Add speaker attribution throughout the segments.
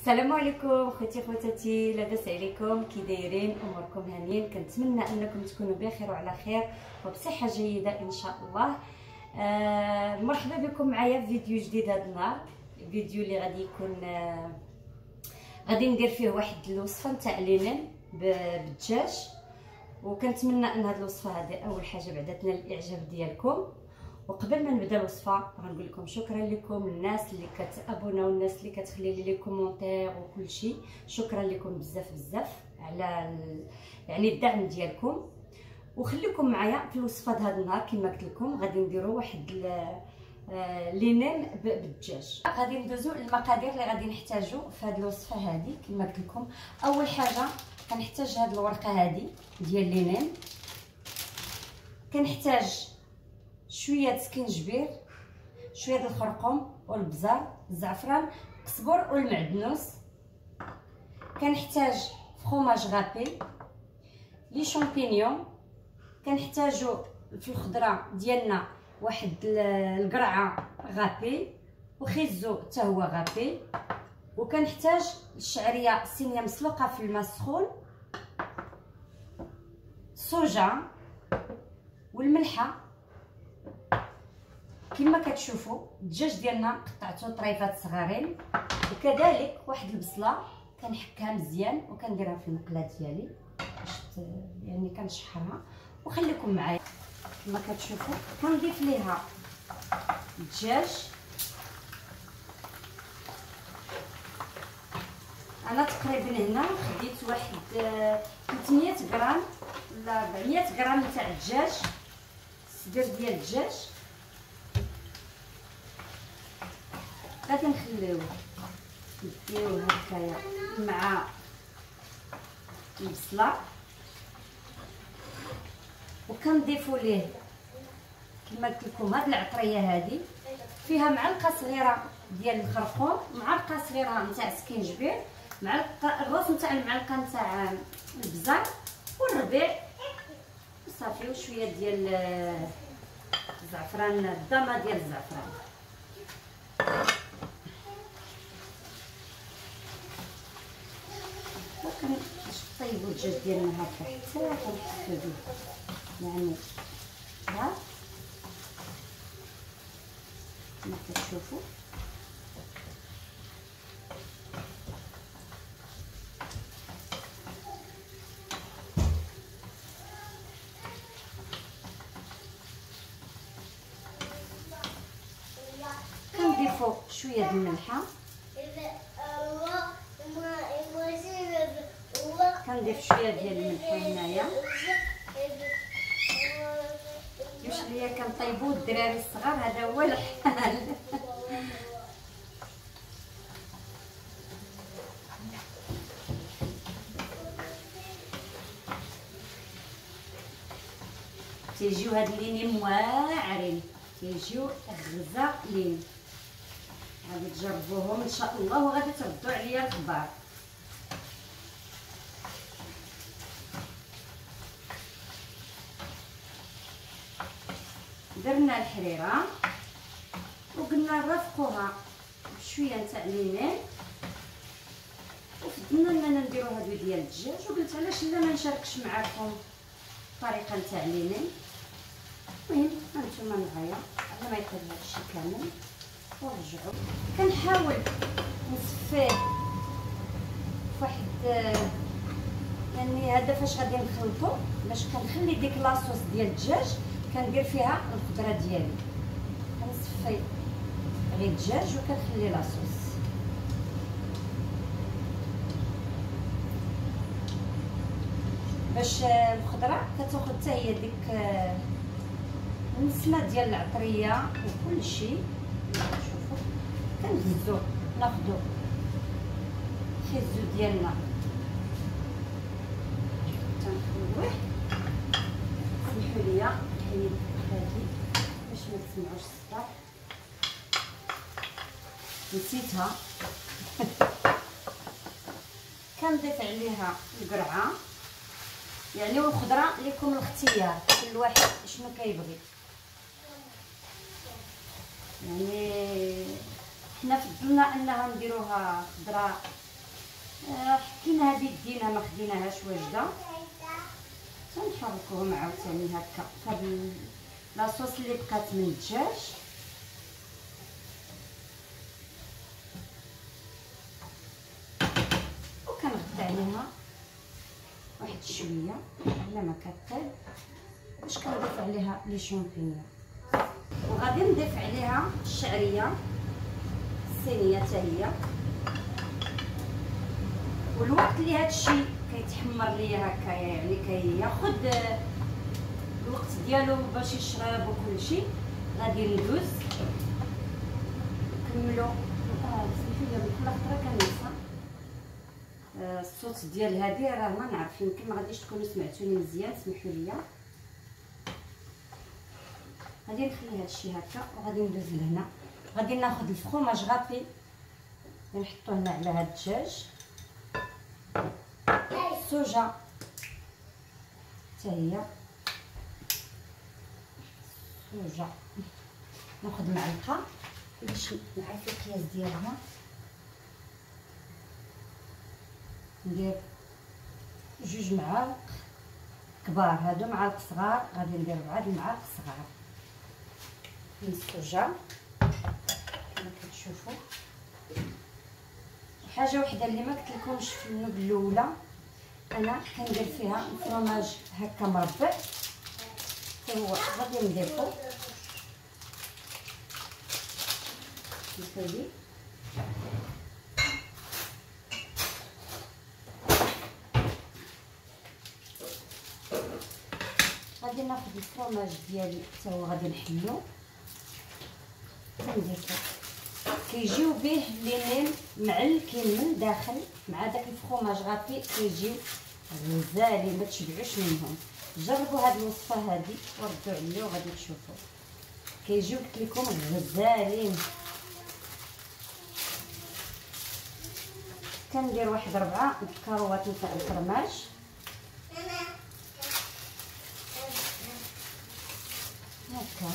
Speaker 1: السلام عليكم خوتي خواتاتي لاباس عليكم؟ كي دايرين أموركم هانيين. كنتمنى أنكم تكونوا بخير وعلى خير وبصحة جيدة إن شاء الله. آه مرحبا بكم معايا في فيديو جديد هذا النهار. فيديو اللي غادي يكون آه غادي ندير فيه واحد الوصفة نتاع les nems بالدجاج. وكنتمنى أن هذه الوصفة هذه أول حاجة بعدا تنال الإعجاب ديالكم. وقبل ما نبدأ الوصفة غنقول لكم شكرا لكم الناس اللي كت abonner والناس اللي كتخلي لي les commentaires وكل شيء. شكرا لكم بزاف بزاف على. يعني الدعم ديالكم. وخليكم معايا في الوصفة هذا النهار كما قلت لكم غادي نديروا واحد لينين بالدجاج. غادي ندوزو المقادير اللي غادي نحتاجو في هذه الوصفة هذه كما قلت لكم. أول حاجة كنحتاج هذه الورقة هذه ديال لينين. كنحتاج شوية سكينجبير شوية الخرقوم والبزار الزعفران القزبر والمعدنوس. كنحتاج فخوماج غابي لي شامبينيون. كنحتاجو في الخضرة ديالنا واحد القرعة غابي وخيزو حتى هو غابي وكنحتاج الشعرية صينيه مسلوقة في الماء السخون. الصوجه والملحة. كما كتشوفوا الدجاج ديالنا قطعته طريفات صغارين وكذلك واحد البصلة كنحكها مزيان وكنديرها في المقله ديالي باش يعني كنشحرها. وخليكم معايا. كما كتشوفوا كنضيف ليها الدجاج. أنا تقريبا هنا خديت واحد 300 غرام ولا 400 غرام تاع الدجاج الصدر ديال الدجاج. غادي نخليوه نديروه هكايا مع البصله وكنضيفوا ليه كما قلت لكم هاد العطرية هذه فيها معلقة صغيرة ديال الخرقوم معلقة صغيرة نتاع سكينجبير معلقة الراس نتاع المعلقة نتاع البزار والربيع. صافي وشويه ديال الزعفران الضمه ديال الزعفران. الدجاج ديالنا هكا. حتى كنحسو به يعني ها كما كتشوفوا كنضيفوا شوية د الملحة. كنضيف شوية ديال الملح هنايا. واش ليا كنطيبو الدراري الصغار؟ هذا هو الحال. تيجيو هاد اللينين واعرين تيجيو غزالين غادي تجربوهم. إن شاء الله وغادي تردوا عليا الخبار درنا الحريرة وقلنا نرافقوها بشوية نتاع ليمون وفضلنا إننا نديرو هادو ديال الدجاج وقلت علاش لا ما نشاركش معكم الطريقة نتاع ليمون المهم هانتوما معايا على ما يطيب هادشي كامل ونرجعو كنحاول نصفيه فواحد يعني هذا فاش غادي نخلطو باش كنخلي ديك لاصوص ديال الدجاج كندير فيها الخضرة ديالي. كنصفي غير الدجاج وكنخلي لاصوص باش الخضرة كتاخذ حتى هي ديك النسمة ديال العطرية وكل شيء. شوفوا كنهزو ناخذو الخيزو ديالنا. 12 سطر نسيتها كنضيف عليها القرعة. يعني والخضرة لكم الاختيار كل واحد شنو كيبغي. يعني حنا فضلنا انها نديروها خضرة. آه، حكيناها بيدينا ما خديناهاش واجدة. تنحركوهم عاوتاني هكا. فهاد لاصوص اللي بقات من الدجاج وكنغطي عليها واحد شوية على ما كطيب باش كنضيف عليها لي شامبينيون وغادي نضيف عليها الشعريه الصينيه حتى هي والوقت اللي هذا الشيء كيتحمر ليا هكايا يعني كياخذ الوقت ديالو باش يشرب وكل شيء. غادي ندوز. نكملو. سميتو لي كل خطره كننسى الصوت ديال هذه راه ما نعرف يمكن ما غاديش تكونوا سمعتوني مزيان سمحوا لي غادي نخلي هادشي هكا وغادي ندوز لهنا. غادي ناخذ الفخوماج غابي نحطو هنا على هاد الدجاج. السوجه حتى هي. سوجه ناخذ معلقة باش نعرف القياس ديالها. ندير جوج معالق كبار هادو معالق صغار غادي ندير ربعه المعالق صغار. من السوجه كما كتشوفوا. حاجة وحدة اللي ما قلت لكمش في النوب الأولى أنا كندير فيها الفرماج هكا مربع. هو غادي نضيفو نخلي غادي ناخذ الفرماج ديالي حتى هو غادي نحلو كنضيفو كيجيو به لينين معلكين من داخل مع داك الفخوماج غافي كيجيو غزالين ما تشبعوش منهم. جربوا هاد الوصفة هادي وردوا عليا وغادي تشوفوا. كيجيو قلت لكم غزالين. كندير واحد ربعة الكاروات نتاع الفرماج. هكا.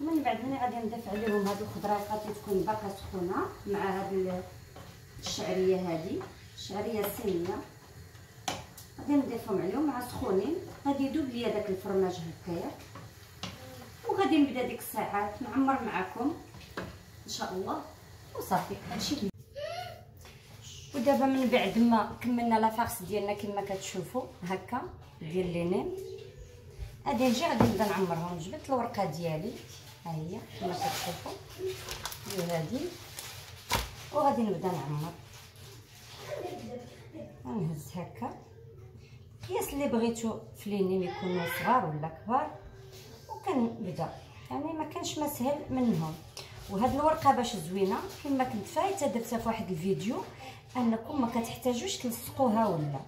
Speaker 1: من بعد ملي غادي نضيف عليهم هاد الخضرات اللي تكون باقا سخونة مع هاد الشعرية هادي. الشعريه الصينيه غادي نضيفهم عليهم مع سخونين غادي يذوب ليا داك الفرماج هكايا وغادي نبدا ديك الساعات. نعمر معكم إن شاء الله. وصافي. هادشي. ودابا من بعد ما كملنا لافارس ديالنا كما كتشوفوا هكا. ديال لينين غادي نجي غادي نبدا نعمرهم. جبت الورقة ديالي. ها هي. كما كتشوفوا هذه وغادي نبدا نعمر. نهز هكا. القياس اللي بغيتو في لينين يكونوا صغار ولا كبار وكنبدا يعني ما كانش ما سهل منهم. وهاد الورقة باش زوينة كما كنت فايتة درتها في واحد الفيديو أنكم ما كتحتاجوش تلصقوها ولا.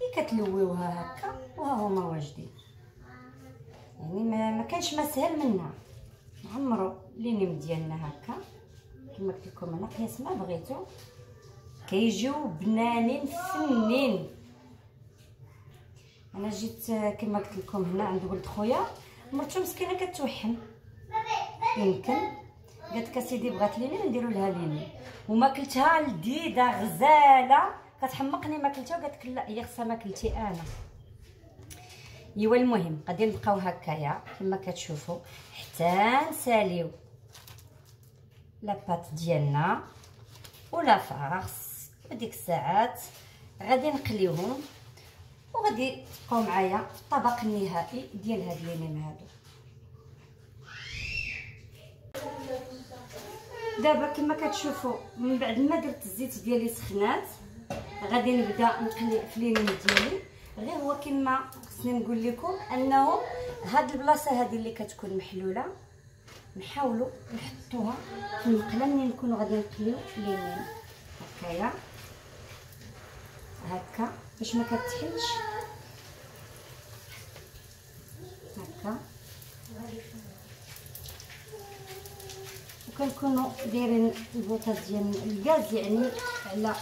Speaker 1: هي كتلويوها هكا وها هما واجدين. يعني ما, ما كانش ما سهل منها نعمروا لينيم ديالنا هكا. كما قلت لكم أنا قياس ما بغيتو. كيجيو بنانين فنين أنا جيت كما قلت لكم هنا عند ولد خويا. مرتو مسكينة كتوحم يمكن. قالت لك أسيدي بغات لينين نديرو لها لينين. وما كلتها لذيذه غزالة. كتحمقني ما كلتها وقالت لك لا هي خصها ما كلتي أنا. إيوا المهم غادي نبقاو هكايا كما كتشوفوا حتى نساليو لاباط ديالنا ولا فارس. وديك الساعات غادي نقليوهم وغادي تبقاو معايا في الطبق النهائي ديال هاد les nems هادو. دابا كما كتشوفوا من بعد ما درت الزيت ديالي سخنات غادي نبدا نقلي في les nems ديالي. غير هو كما خصني نقول لكم أنه هاد البلاصة هذه اللي كتكون محلولة نحاولوا نحطوها في المقلة ملي نكونوا غادي نقليو les nems هكايا. هكا. باش ما كتحلش. هكا. وكنكونوا دايرين البوطه ديال الغاز يعني على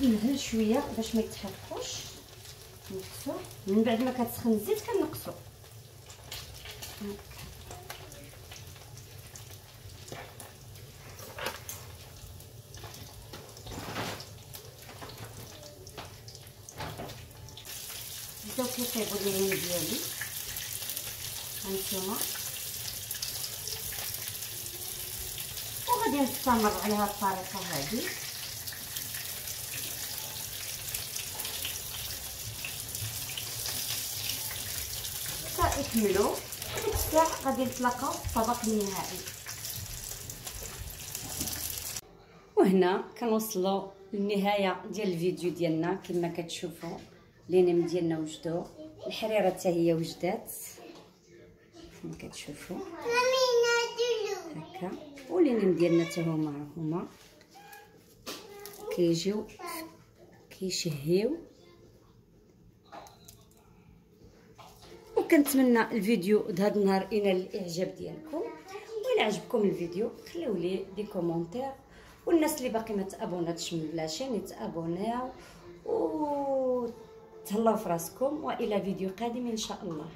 Speaker 1: نهل شوية باش ما يتحرقوش. نقصو. من بعد ما كتسخن الزيت كنقصو. بداو كيطيبوا اليمين ديالي هانتوما وغادي نستمر على هاد الطريقة هادي حتى يكملوا وديك الساعة غادي نتلاقاو في الطبق النهائي وهنا كنوصلوا للنهايه ديال الفيديو ديالنا كما كتشوفوا les nems ديالنا وجدوا الحريرة حتى هي وجدات. كما كتشوفوا هكا. و les nems ديالنا حتى هما هما. كيجيو كيشهيو. وكنتمنى الفيديو د هاد النهار ينال الإعجاب ديالكم. وإلا عجبكم الفيديو خليو لي des commentaires. والناس اللي باقي ما تابوناتش من لاشين يتابوناو. و تهلاو فراسكم وإلى فيديو قادم إن شاء الله.